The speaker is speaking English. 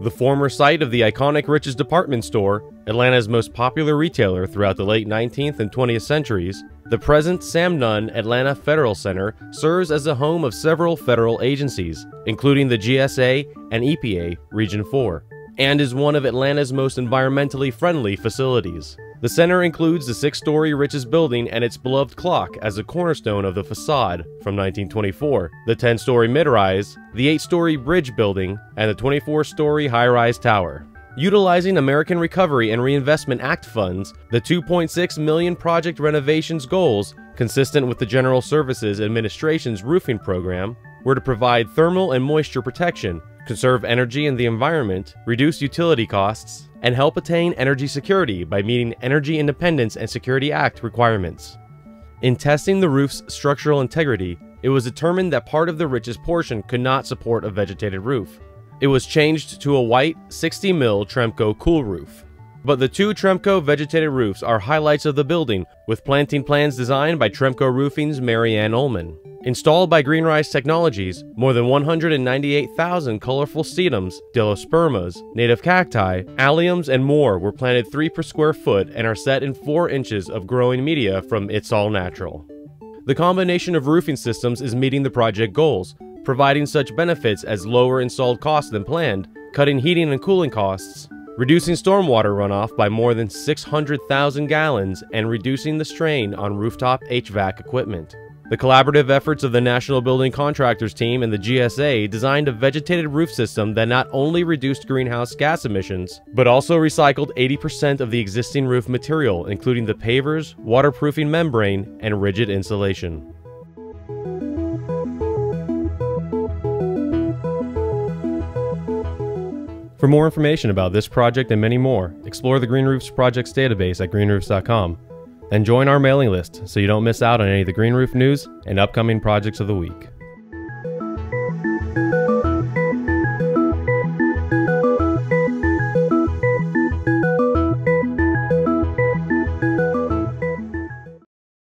The former site of the iconic Rich's department store, Atlanta's most popular retailer throughout the late 19th and 20th centuries, the present Sam Nunn Atlanta Federal Center serves as the home of several federal agencies, including the GSA and EPA Region 4, and is one of Atlanta's most environmentally friendly facilities. The center includes the six-story Rich's building and its beloved clock as a cornerstone of the facade from 1924, the 10-story mid-rise, the 8-story bridge building, and the 24-story high-rise tower. Utilizing American Recovery and Reinvestment Act funds, the 2.6 million project renovations goals, consistent with the General Services Administration's roofing program, were to provide thermal and moisture protection, conserve energy and the environment, reduce utility costs, and help attain energy security by meeting Energy Independence and Security Act requirements. In testing the roof's structural integrity, it was determined that part of the Rich's portion could not support a vegetated roof. It was changed to a white 60 mil Tremco cool roof. But the two Tremco vegetated roofs are highlights of the building, with planting plans designed by Tremco Roofing's Mary Ann Uhlmann. Installed by GreenRise Technologies, more than 198,000 colorful sedums, Delospermas, native cacti, alliums, and more were planted 3 per square foot and are set in 4 inches of growing media from ItSaul Natural. The combination of roofing systems is meeting the project goals, providing such benefits as lower installed costs than planned, cutting heating and cooling costs, reducing stormwater runoff by more than 600,000 gallons, and reducing the strain on rooftop HVAC equipment. The collaborative efforts of the National Building Contractors team and the GSA designed a vegetated roof system that not only reduced greenhouse gas emissions, but also recycled 80% of the existing roof material, including the pavers, waterproofing membrane, and rigid insulation. For more information about this project and many more, explore the Green Roofs Projects database at greenroofs.com. Then join our mailing list so you don't miss out on any of the Green Roof news and upcoming projects of the week.